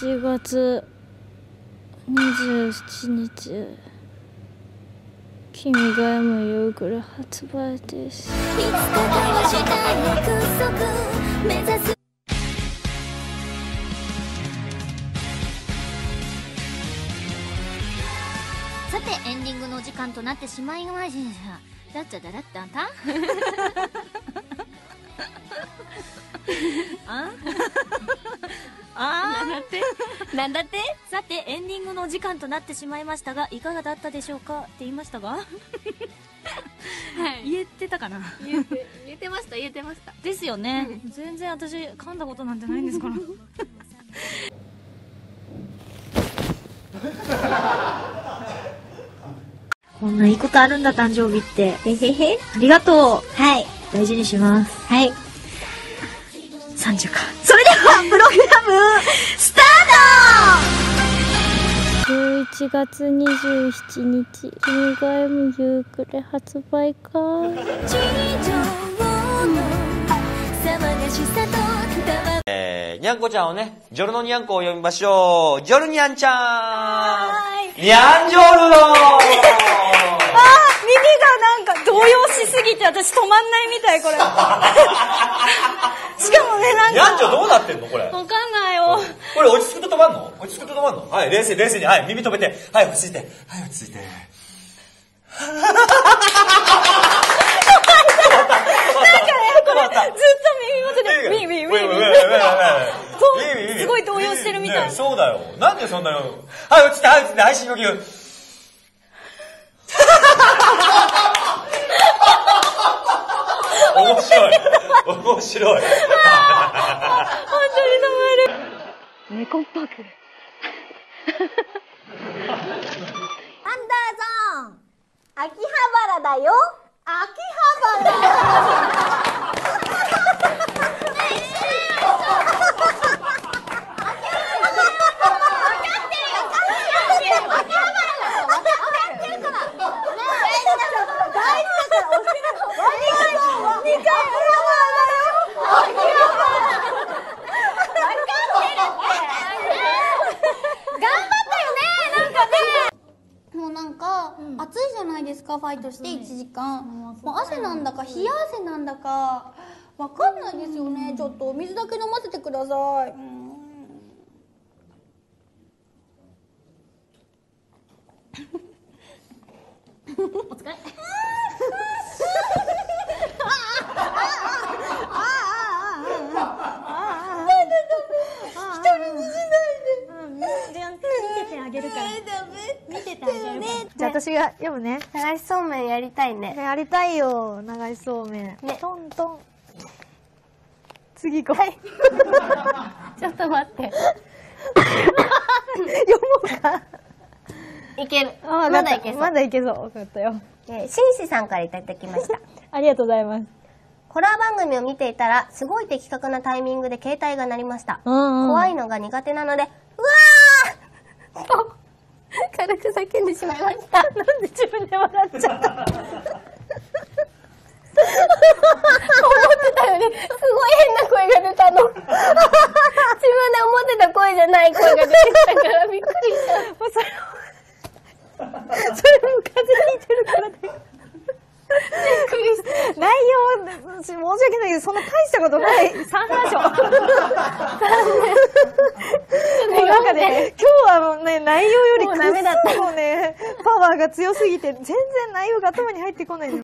11月27日。君が読む夕暮れ発売です。いつか交わした約束目指す。さてエンディングのお時間となってしまいました。だっちゃだらったんた ああなんだってなんだって？さてエンディングのお時間となってしまいましたがいかがだったでしょうか？って言いましたが。はい。言えてたかな？言って言ってました言ってました。ですよね。全然私噛んだことなんてないんですから。こんないいことあるんだ誕生日って。へへへ。ありがとう。はい。大事にします。はい。30か11月27日君が夕暮れ発売かえー、にゃんこちゃんをね、ジョルノにゃんこを読みましょう。ジョルにゃんちゃん。にゃんジョルがなんか動揺しすぎて私止まんないみたいこれ。しかもねなんか。にゃんちょどうなってんのこれ。わかんないよ。これ落ち着まんの？落ち着くと止まんの？はい、冷静冷静に。はい、耳止めて。はい、落ち着いて。はい、落ち着いて。これずっと耳元でウィンウィンウィンウィンそうすごい動揺してるみたいねそうだよ。なんでそんなよ。はい、落ちて、はい、落ちて、はい、深呼吸。面白い。面白い。猫っぽく。アンダーゾーン。秋葉原だよ。秋葉原うなんか、暑いじゃないですかファイトして1時間、もう汗なんだか冷や汗なんだかわかんないですよね。ちょっとお水だけ飲ませてください、うん。見じゃあ私が読むね。流しそうめんやりたいね。やりたいよ流しそうめん。ね。トントン。次行こう、ちょっと待って。読もうか。いける。あまだいけそう、まだいけそう。分かったよ。えー、シンシさんからいただきました。ありがとうございます。ホラー番組を見ていたらすごい的確なタイミングで携帯が鳴りました、うんうん。怖いのが苦手なのでうわ軽く叫んでしまいました。なんで自分で笑っちゃった？思ってたよりすごい変な声が出たの。自分で思ってた声じゃない声が出てきたからびっくりした。もうそれそれも風邪ひいてるからだよ内容、申し訳ないけど、そんな大したことない。三箇所。かね、今日はもうね、内容よりもうダメだったもうね、パワーが強すぎて、全然内容が頭に入ってこない。